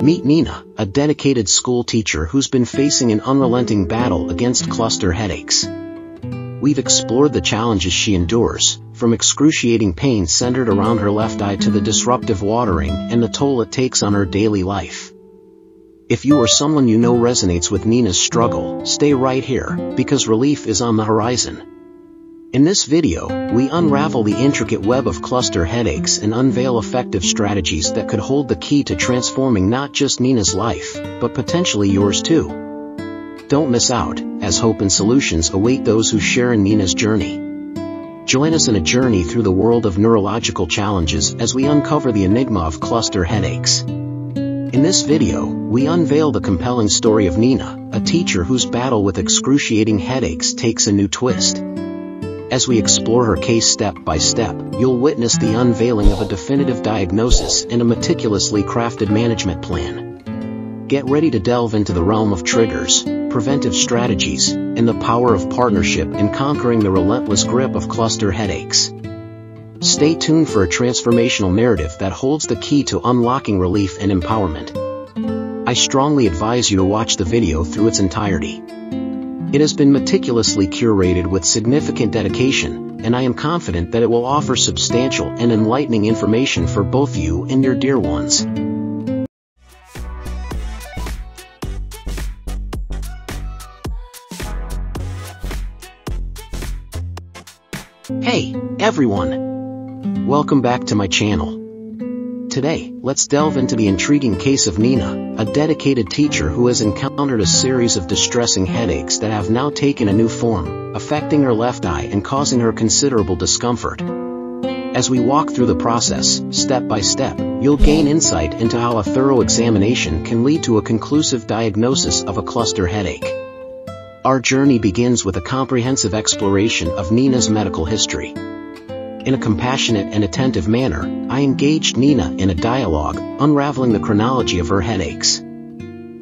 Meet Nina, a dedicated school teacher who's been facing an unrelenting battle against cluster headaches. We've explored the challenges she endures, from excruciating pain centered around her left eye to the disruptive watering and the toll it takes on her daily life. If you or someone you know resonates with Nina's struggle, stay right here, because relief is on the horizon. In this video, we unravel the intricate web of cluster headaches and unveil effective strategies that could hold the key to transforming not just Nina's life, but potentially yours too. Don't miss out, as hope and solutions await those who share in Nina's journey. Join us in a journey through the world of neurological challenges as we uncover the enigma of cluster headaches. In this video, we unveil the compelling story of Nina, a teacher whose battle with excruciating headaches takes a new twist. As we explore her case step by step, you'll witness the unveiling of a definitive diagnosis and a meticulously crafted management plan. Get ready to delve into the realm of triggers, preventive strategies, and the power of partnership in conquering the relentless grip of cluster headaches. Stay tuned for a transformational narrative that holds the key to unlocking relief and empowerment. I strongly advise you to watch the video through its entirety. It has been meticulously curated with significant dedication, and I am confident that it will offer substantial and enlightening information for both you and your dear ones. Hey, everyone! Welcome back to my channel. Today, let's delve into the intriguing case of Nina, a dedicated teacher who has encountered a series of distressing headaches that have now taken a new form, affecting her left eye and causing her considerable discomfort. As we walk through the process, step by step, you'll gain insight into how a thorough examination can lead to a conclusive diagnosis of a cluster headache. Our journey begins with a comprehensive exploration of Nina's medical history. In a compassionate and attentive manner, I engaged Nina in a dialogue, unraveling the chronology of her headaches.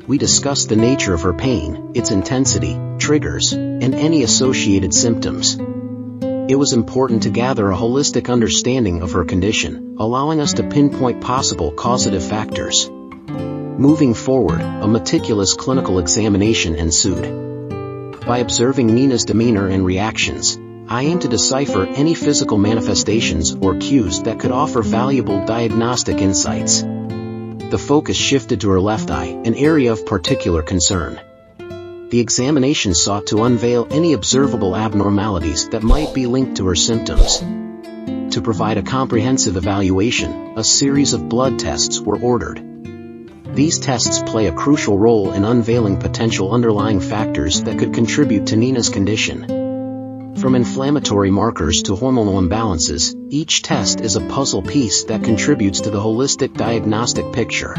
We discussed the nature of her pain, its intensity, triggers, and any associated symptoms. It was important to gather a holistic understanding of her condition, allowing us to pinpoint possible causative factors. Moving forward, a meticulous clinical examination ensued. By observing Nina's demeanor and reactions, I aim to decipher any physical manifestations or cues that could offer valuable diagnostic insights. The focus shifted to her left eye, an area of particular concern. The examination sought to unveil any observable abnormalities that might be linked to her symptoms. To provide a comprehensive evaluation, a series of blood tests were ordered. These tests play a crucial role in unveiling potential underlying factors that could contribute to Nina's condition. From inflammatory markers to hormonal imbalances, each test is a puzzle piece that contributes to the holistic diagnostic picture.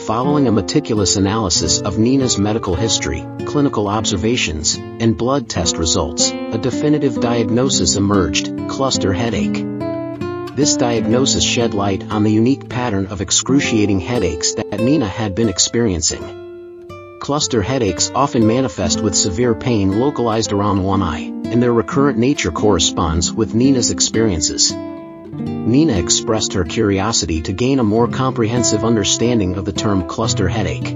Following a meticulous analysis of Nina's medical history, clinical observations, and blood test results, a definitive diagnosis emerged, cluster headache. This diagnosis shed light on the unique pattern of excruciating headaches that Nina had been experiencing. Cluster headaches often manifest with severe pain localized around one eye, and their recurrent nature corresponds with Nina's experiences. Nina expressed her curiosity to gain a more comprehensive understanding of the term cluster headache.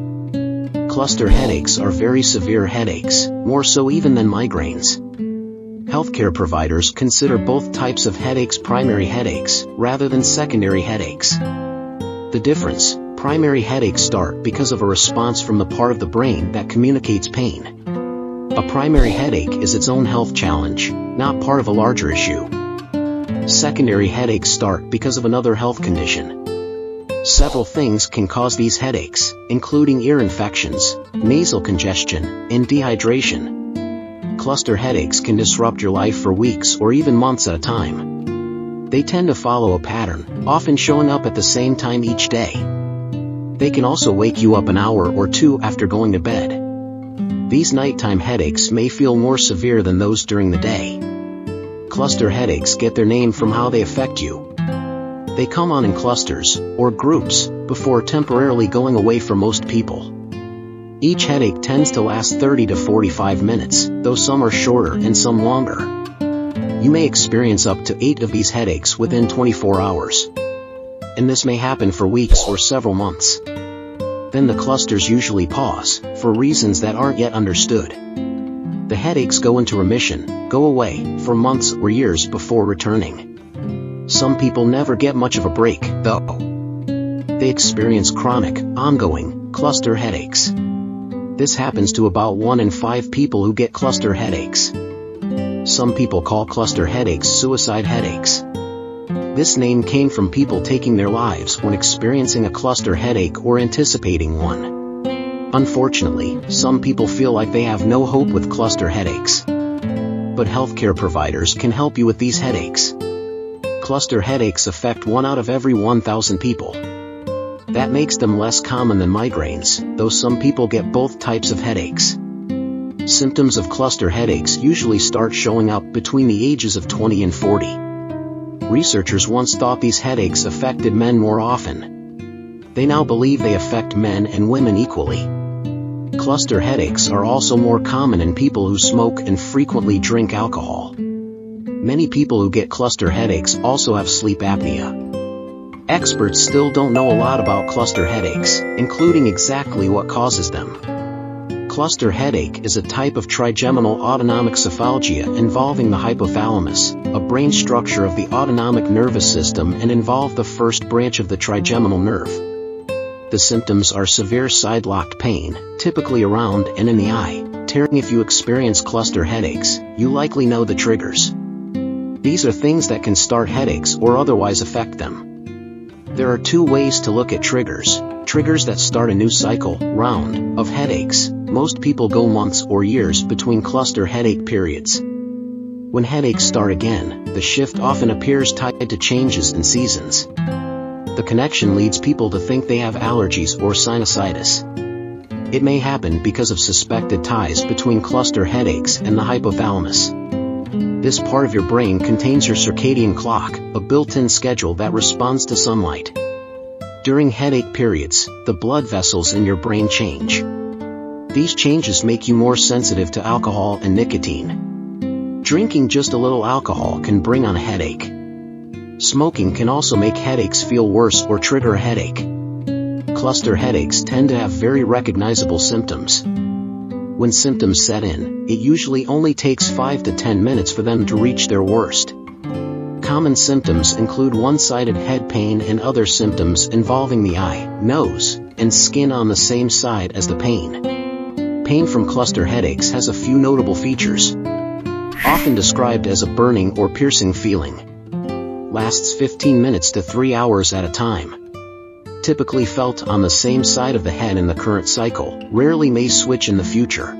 Cluster headaches are very severe headaches, more so even than migraines. Healthcare providers consider both types of headaches primary headaches, rather than secondary headaches. The difference, primary headaches start because of a response from the part of the brain that communicates pain. A primary headache is its own health challenge, not part of a larger issue. Secondary headaches start because of another health condition. Several things can cause these headaches, including ear infections, nasal congestion, and dehydration. Cluster headaches can disrupt your life for weeks or even months at a time. They tend to follow a pattern, often showing up at the same time each day. They can also wake you up an hour or two after going to bed. These nighttime headaches may feel more severe than those during the day. Cluster headaches get their name from how they affect you. They come on in clusters, or groups, before temporarily going away for most people. Each headache tends to last 30 to 45 minutes, though some are shorter and some longer. You may experience up to 8 of these headaches within 24 hours and this may happen for weeks or several months. then the clusters usually pause, for reasons that aren't yet understood. The headaches go into remission, go away, for months or years before returning. Some people never get much of a break, though. They experience chronic, ongoing, cluster headaches. This happens to about 1 in 5 people who get cluster headaches. Some people call cluster headaches suicide headaches. This name came from people taking their lives when experiencing a cluster headache or anticipating one. Unfortunately, some people feel like they have no hope with cluster headaches. But healthcare providers can help you with these headaches. Cluster headaches affect 1 out of every 1,000 people. That makes them less common than migraines, though some people get both types of headaches. Symptoms of cluster headaches usually start showing up between the ages of 20 and 40 researchers once thought these headaches affected men more often. They now believe they affect men and women equally. Cluster headaches are also more common in people who smoke and frequently drink alcohol. Many people who get cluster headaches also have sleep apnea. Experts still don't know a lot about cluster headaches, including exactly what causes them cluster headache is a type of trigeminal autonomic cephalgia involving the hypothalamus, a brain structure of the autonomic nervous system and involve the first branch of the trigeminal nerve. The symptoms are severe side-locked pain, typically around and in the eye, tearing if you experience cluster headaches, you likely know the triggers. These are things that can start headaches or otherwise affect them. There are two ways to look at triggers, triggers that start a new cycle, round, of headaches, most people go months or years between cluster headache periods. When headaches start again, the shift often appears tied to changes in seasons. The connection leads people to think they have allergies or sinusitis. It may happen because of suspected ties between cluster headaches and the hypothalamus. This part of your brain contains your circadian clock, a built-in schedule that responds to sunlight. During headache periods, the blood vessels in your brain change. These changes make you more sensitive to alcohol and nicotine. Drinking just a little alcohol can bring on a headache. Smoking can also make headaches feel worse or trigger a headache. Cluster headaches tend to have very recognizable symptoms. When symptoms set in, it usually only takes 5 to 10 minutes for them to reach their worst. Common symptoms include one-sided head pain and other symptoms involving the eye, nose, and skin on the same side as the pain pain from cluster headaches has a few notable features. Often described as a burning or piercing feeling. Lasts 15 minutes to 3 hours at a time. Typically felt on the same side of the head in the current cycle, rarely may switch in the future.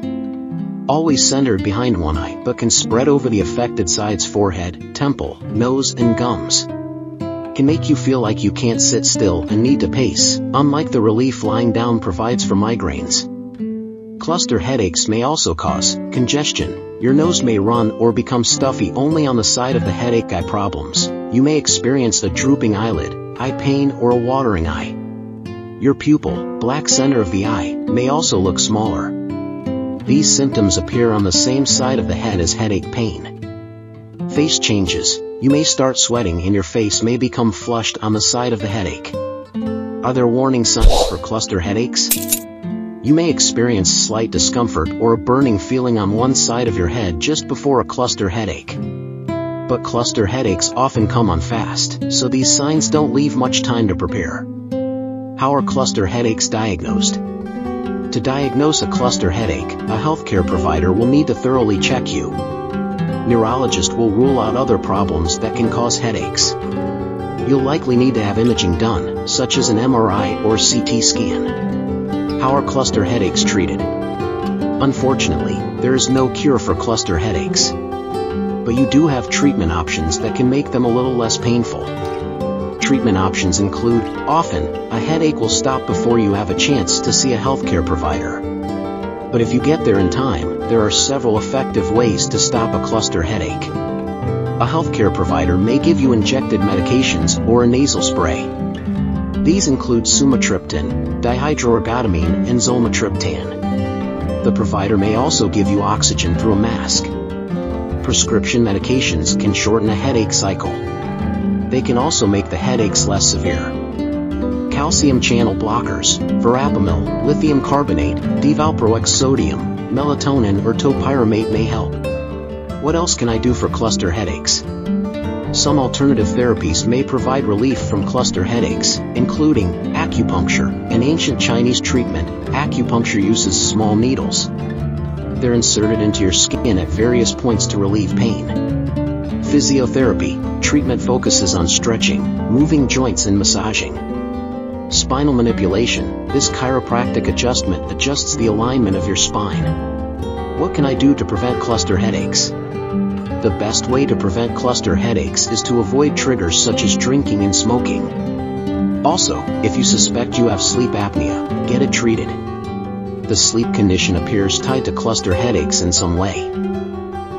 Always centered behind one eye but can spread over the affected side's forehead, temple, nose and gums. Can make you feel like you can't sit still and need to pace, unlike the relief lying down provides for migraines. Cluster headaches may also cause congestion. Your nose may run or become stuffy only on the side of the headache eye problems. You may experience a drooping eyelid, eye pain or a watering eye. Your pupil, black center of the eye, may also look smaller. These symptoms appear on the same side of the head as headache pain. Face changes. You may start sweating and your face may become flushed on the side of the headache. Are there warning signs for cluster headaches? You may experience slight discomfort or a burning feeling on one side of your head just before a cluster headache. But cluster headaches often come on fast, so these signs don't leave much time to prepare. How are cluster headaches diagnosed? To diagnose a cluster headache, a healthcare provider will need to thoroughly check you. Neurologist will rule out other problems that can cause headaches. You'll likely need to have imaging done, such as an MRI or CT scan. How are cluster headaches treated? Unfortunately, there is no cure for cluster headaches. But you do have treatment options that can make them a little less painful. Treatment options include, often, a headache will stop before you have a chance to see a healthcare provider. But if you get there in time, there are several effective ways to stop a cluster headache. A healthcare provider may give you injected medications or a nasal spray. These include sumatriptan, dihydroergotamine and zolmitriptan. The provider may also give you oxygen through a mask. Prescription medications can shorten a headache cycle. They can also make the headaches less severe. calcium channel blockers, verapamil, lithium carbonate, divalproex sodium, melatonin or topiramate may help. What else can I do for cluster headaches? Some alternative therapies may provide relief from cluster headaches, including acupuncture, an ancient Chinese treatment. Acupuncture uses small needles. They're inserted into your skin at various points to relieve pain. Physiotherapy, treatment focuses on stretching, moving joints and massaging. Spinal manipulation, this chiropractic adjustment adjusts the alignment of your spine. What can I do to prevent cluster headaches? The best way to prevent cluster headaches is to avoid triggers such as drinking and smoking. Also, if you suspect you have sleep apnea, get it treated. The sleep condition appears tied to cluster headaches in some way.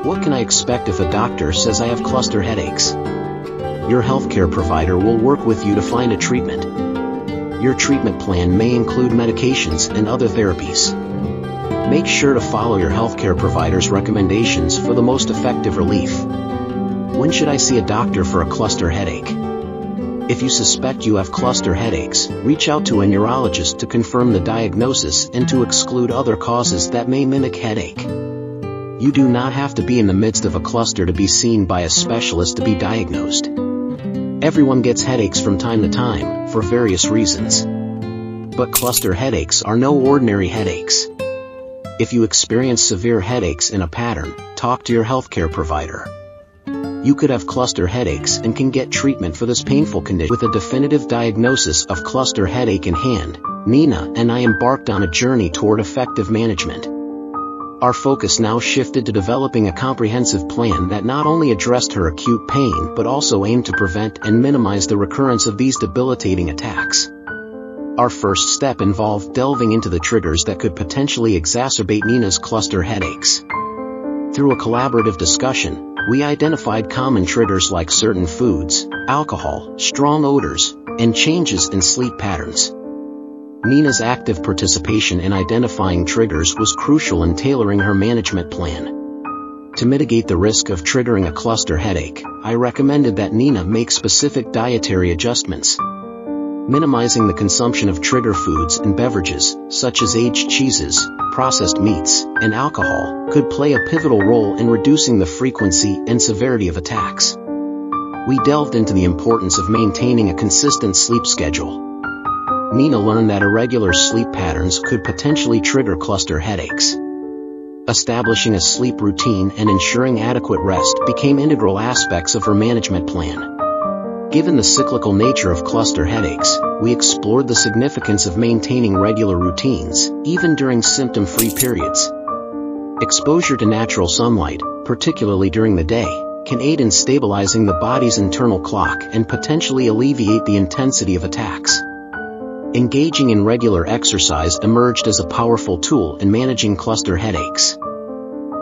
What can I expect if a doctor says I have cluster headaches? Your healthcare provider will work with you to find a treatment. Your treatment plan may include medications and other therapies. Make sure to follow your healthcare provider's recommendations for the most effective relief. When should I see a doctor for a cluster headache? If you suspect you have cluster headaches, reach out to a neurologist to confirm the diagnosis and to exclude other causes that may mimic headache. You do not have to be in the midst of a cluster to be seen by a specialist to be diagnosed. Everyone gets headaches from time to time, for various reasons. But cluster headaches are no ordinary headaches. If you experience severe headaches in a pattern, talk to your healthcare provider. You could have cluster headaches and can get treatment for this painful condition. With a definitive diagnosis of cluster headache in hand, Nina and I embarked on a journey toward effective management. Our focus now shifted to developing a comprehensive plan that not only addressed her acute pain but also aimed to prevent and minimize the recurrence of these debilitating attacks. Our first step involved delving into the triggers that could potentially exacerbate Nina's cluster headaches. Through a collaborative discussion, we identified common triggers like certain foods, alcohol, strong odors, and changes in sleep patterns. Nina's active participation in identifying triggers was crucial in tailoring her management plan. To mitigate the risk of triggering a cluster headache, I recommended that Nina make specific dietary adjustments, minimizing the consumption of trigger foods and beverages, such as aged cheeses, processed meats, and alcohol, could play a pivotal role in reducing the frequency and severity of attacks. We delved into the importance of maintaining a consistent sleep schedule. Nina learned that irregular sleep patterns could potentially trigger cluster headaches. Establishing a sleep routine and ensuring adequate rest became integral aspects of her management plan. Given the cyclical nature of cluster headaches, we explored the significance of maintaining regular routines, even during symptom-free periods. Exposure to natural sunlight, particularly during the day, can aid in stabilizing the body's internal clock and potentially alleviate the intensity of attacks. Engaging in regular exercise emerged as a powerful tool in managing cluster headaches.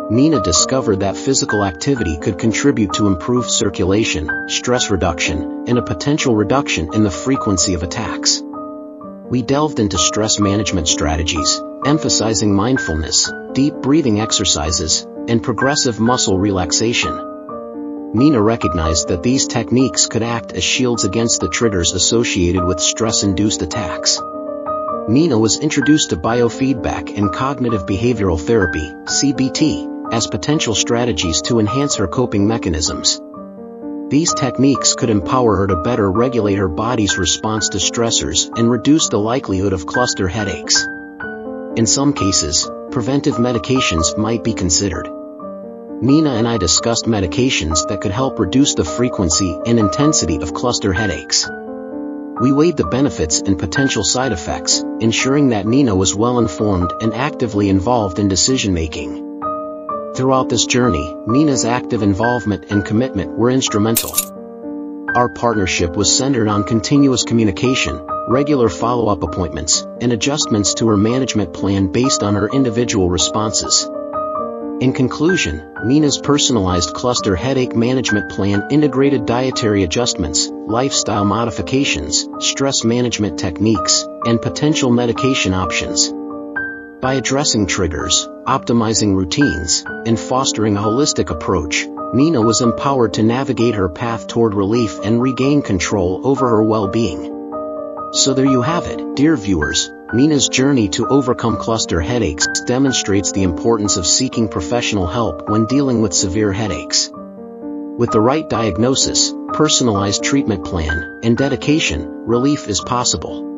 Nina discovered that physical activity could contribute to improved circulation, stress reduction, and a potential reduction in the frequency of attacks. We delved into stress management strategies, emphasizing mindfulness, deep breathing exercises, and progressive muscle relaxation. Nina recognized that these techniques could act as shields against the triggers associated with stress-induced attacks. Nina was introduced to biofeedback and cognitive behavioral therapy, CBT, as potential strategies to enhance her coping mechanisms. These techniques could empower her to better regulate her body's response to stressors and reduce the likelihood of cluster headaches. In some cases, preventive medications might be considered. Nina and I discussed medications that could help reduce the frequency and intensity of cluster headaches. We weighed the benefits and potential side effects, ensuring that Nina was well informed and actively involved in decision making. Throughout this journey, Nina's active involvement and commitment were instrumental. Our partnership was centered on continuous communication, regular follow-up appointments, and adjustments to her management plan based on her individual responses. In conclusion, Nina's personalized cluster headache management plan integrated dietary adjustments, lifestyle modifications, stress management techniques, and potential medication options. By addressing triggers, optimizing routines, and fostering a holistic approach, Nina was empowered to navigate her path toward relief and regain control over her well-being. So there you have it, dear viewers, Nina's journey to overcome cluster headaches demonstrates the importance of seeking professional help when dealing with severe headaches. With the right diagnosis, personalized treatment plan, and dedication, relief is possible.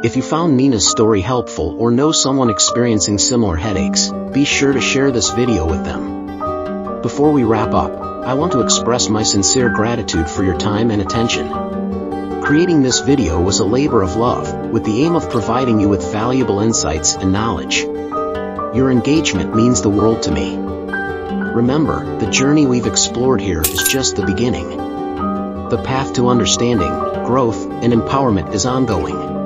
If you found Nina's story helpful or know someone experiencing similar headaches, be sure to share this video with them. Before we wrap up, I want to express my sincere gratitude for your time and attention. Creating this video was a labor of love, with the aim of providing you with valuable insights and knowledge. Your engagement means the world to me. Remember, the journey we've explored here is just the beginning. The path to understanding, growth, and empowerment is ongoing.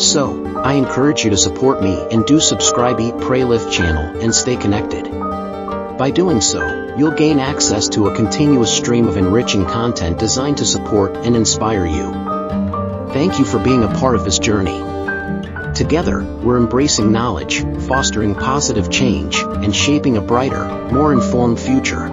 So, I encourage you to support me and do subscribe Eat Pray Lift channel and stay connected. By doing so, you'll gain access to a continuous stream of enriching content designed to support and inspire you. Thank you for being a part of this journey. Together, we're embracing knowledge, fostering positive change, and shaping a brighter, more informed future.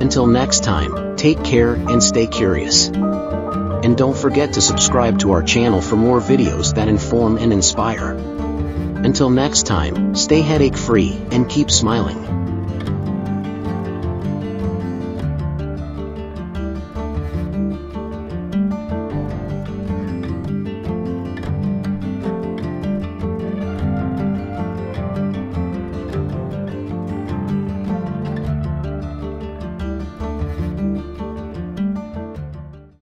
Until next time, take care and stay curious. And don't forget to subscribe to our channel for more videos that inform and inspire. Until next time, stay headache free and keep smiling.